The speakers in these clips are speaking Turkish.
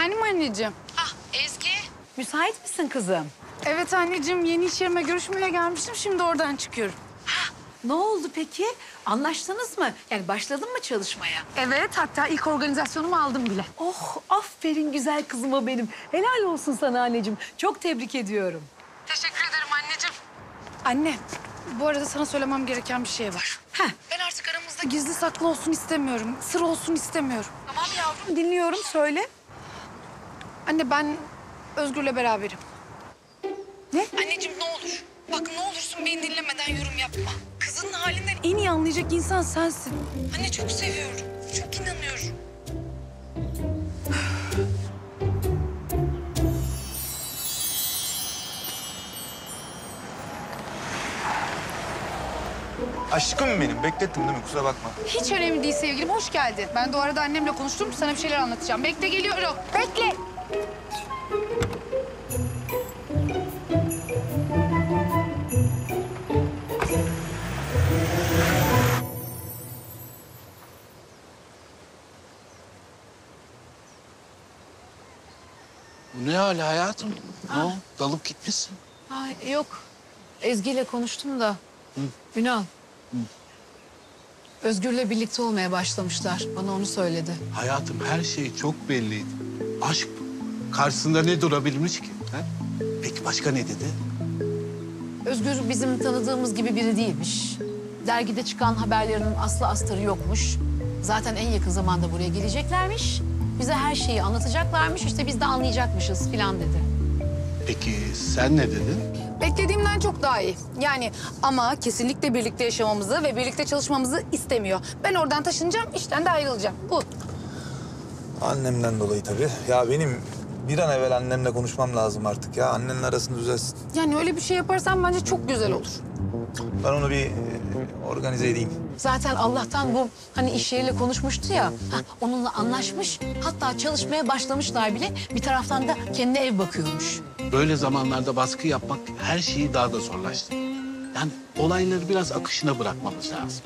Efendim anneciğim? Ah Ezgi. Müsait misin kızım? Evet anneciğim yeni iş yerime görüşmeye gelmiştim. Şimdi oradan çıkıyorum. Ne oldu peki? Anlaştınız mı? Yani başladın mı çalışmaya? Evet hatta ilk organizasyonumu aldım bile. Oh aferin güzel kızıma benim. Helal olsun sana anneciğim. Çok tebrik ediyorum. Teşekkür ederim anneciğim. Anne bu arada sana söylemem gereken bir şey var. Heh. Ben artık aramızda gizli saklı olsun istemiyorum. Sır olsun istemiyorum. Tamam yavrum dinliyorum söyle. Anne ben Özgür'le beraberim. Ne? Anneciğim ne olur. Bak ne olursun beni dinlemeden yorum yapma. Kızının halinden en iyi anlayacak insan sensin. Anne çok seviyorum. Çok inanıyorum. Aşkım benim. Beklettim değil mi? Kusura bakma. Hiç önemli değil sevgilim. Hoş geldin. Ben de o arada annemle konuştum. Sana bir şeyler anlatacağım. Bekle geliyorum. Bekle. Bu ne hali hayatım? Ne o? Dalıp gitmişsin. Ay, yok. Ezgi ile konuştum da. Ünal. Özgür'le birlikte olmaya başlamışlar. Bana onu söyledi. Hayatım her şey çok belliydi. Aşk. Karşısında ne durabilmiş ki? He? Peki başka ne dedi? Özgür bizim tanıdığımız gibi biri değilmiş. Dergide çıkan haberlerinin aslı astarı yokmuş. Zaten en yakın zamanda buraya geleceklermiş. Bize her şeyi anlatacaklarmış. İşte biz de anlayacakmışız filan dedi. Peki sen ne dedin? Beklediğimden çok daha iyi. Yani ama kesinlikle birlikte yaşamamızı ve birlikte çalışmamızı istemiyor. Ben oradan taşınacağım, işten de ayrılacağım. Bu. Annemden dolayı tabii. Ya benim bir an evvel annemle konuşmam lazım artık ya. Annenle arasını düzelsin. Yani öyle bir şey yaparsan bence çok güzel olur. Ben onu bir e, organize edeyim. Zaten Allah'tan bu hani iş yeriyle konuşmuştu ya. ha, onunla anlaşmış. Hatta çalışmaya başlamışlar bile. Bir taraftan da kendine ev bakıyormuş. Böyle zamanlarda baskı yapmak her şeyi daha da zorlaştırır. Yani olayları biraz akışına bırakmamız lazım.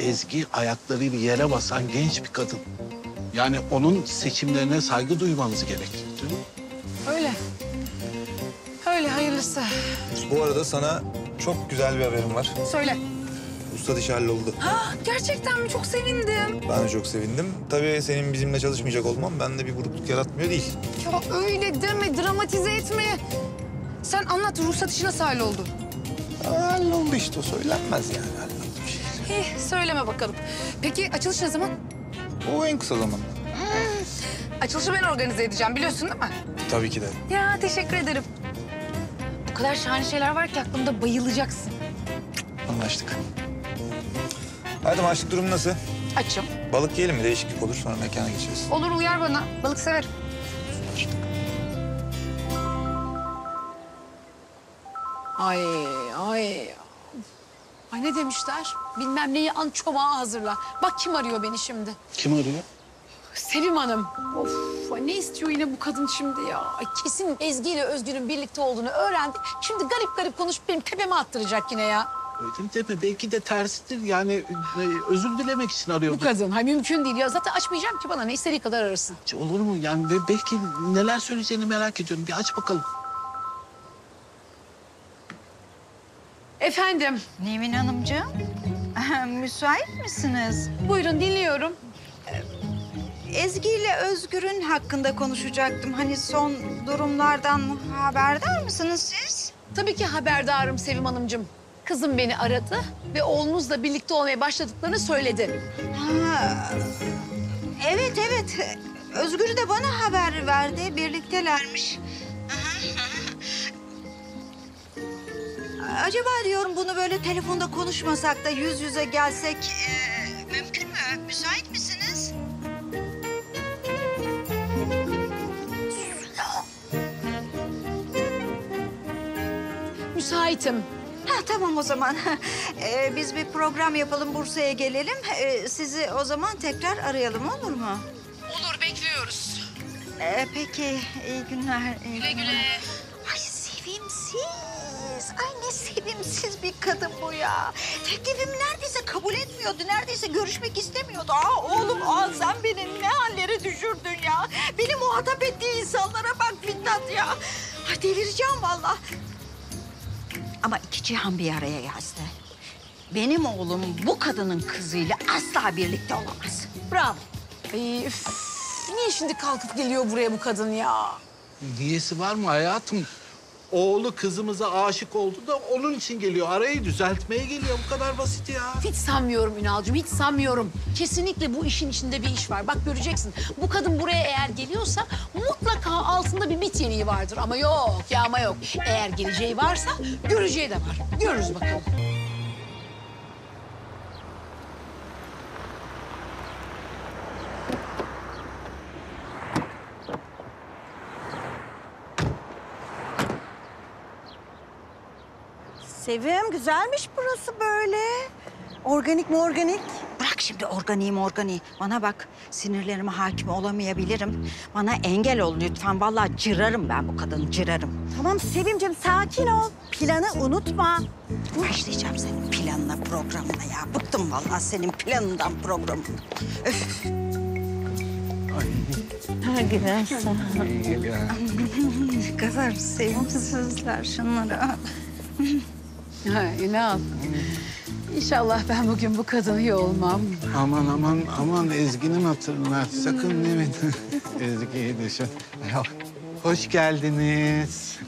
Ezgi ayaklarıyla yere basan genç bir kadın. Yani onun seçimlerine saygı. Değil mi? Öyle. Öyle hayırlısı. Bu arada sana çok güzel bir haberim var. Söyle. Usta işi halloldu. Ah, gerçekten mi? Çok sevindim. Ben de çok sevindim. Tabii senin bizimle çalışmayacak olman bende bir burukluk yaratmıyor değil. Ya öyle deme, dramatize etme. Sen anlat, ruhsat işi nasıl halloldu? Ya, halloldu işte o söylenmez yani halloldu bir şey. Hih, söyleme bakalım. Peki açılış ne zaman? O en kısa zamanda. Açılışı ben organize edeceğim, biliyorsun değil mi? Tabii ki de. Ya teşekkür ederim. Bu kadar şahane şeyler var ki aklımda bayılacaksın. Anlaştık. Hayatım açlık durum nasıl? Açım. Balık yiyelim mi? Değişiklik olur sonra mekana geçeriz. Olur uyar bana. Balık severim. Ay ay. Ay ne demişler? Bilmem neyi an çomağa hazırla. Bak kim arıyor beni şimdi. Kim arıyor? Sevim Hanım. Of ay ne istiyor yine bu kadın şimdi ya? Ay kesin Ezgi ile Özgür'ün birlikte olduğunu öğrendi. Şimdi garip garip konuşup benim tepeme attıracak yine ya. Öyle deme. Belki de tersidir. Yani e, özür dilemek için Bu arıyordu. kadın. Hay mümkün değil ya. Zaten açmayacağım ki bana ne istediği kadar arasın. Olur mu? Yani belki neler söyleyeceğini merak ediyorum. Bir aç bakalım. Efendim. Nevin Hanımcığım, müsait misiniz? Buyurun dinliyorum. Ezgi ile Özgür'ün hakkında konuşacaktım. Hani son durumlardan haberdar mısınız siz? Tabii ki haberdarım Sevim Hanımcığım. Kızım beni aradı ve oğlunuzla birlikte olmaya başladıklarını söyledi. Ha, evet evet. Özgür de bana haber verdi. Birliktelermiş. Acaba diyorum bunu böyle telefonda konuşmasak da yüz yüze gelsek e, mümkün mü? Müsait misiniz? Müsaitim. Ha, tamam o zaman. Ee, biz bir program yapalım, Bursa'ya gelelim. Ee, sizi o zaman tekrar arayalım olur mu? Olur bekliyoruz. Ee, peki, iyi günler. iyi Güle güle. Ay Sevim sevimsiz. Ay ne sevimsiz bir kadın bu ya. Teklifimi neredeyse kabul etmiyordu. Neredeyse görüşmek istemiyordu. Aa oğlum aa sen beni ne hallere düşürdün ya. Beni muhatap ettiği insanlara bak Fitnat ya. Ay delireceğim vallahi. Ama iki cihan bir araya yazdı. Benim oğlum bu kadının kızıyla asla birlikte olamaz. Bravo. Ay, üf. Niye şimdi kalkıp geliyor buraya bu kadın ya? Niyesi var mı hayatım? Oğlu kızımıza aşık oldu da onun için geliyor. Arayı düzeltmeye geliyor. Bu kadar basit ya. Hiç sanmıyorum Ünal'cığım, hiç sanmıyorum. Kesinlikle bu işin içinde bir iş var. Bak göreceksin. Bu kadın buraya eğer geliyorsa mutlaka altında bir bit yeniği vardır. Ama yok ya ama yok. Eğer geleceği varsa göreceği de var. Görürüz bakalım. Sevim güzelmiş burası böyle. Organik mi organik? Bırak şimdi organiği organiği. Bana bak sinirlerime hakim olamayabilirim. Bana engel ol lütfen. Vallahi cırarım ben bu kadını cırarım. Tamam Sevimciğim sakin ol. Planı unutma. Başlayacağım senin planına programına ya. Bıktım vallahi senin planından programından. Öf. Ne kadar sevimsizler şunlara. Ha, Ünal. İnşallah ben bugün bu kadını yolmam. Aman aman aman Ezgi'nin hatırına sakın demeyin. Ezgi'yi düşün. Ya, Hoş geldiniz.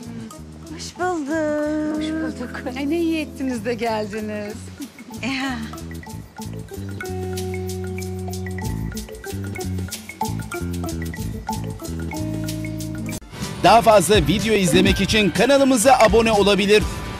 Hoş bulduk. Hoş bulduk. Ay, ne iyi ettiniz de geldiniz. Ya. Daha fazla video izlemek için kanalımıza abone olabilir.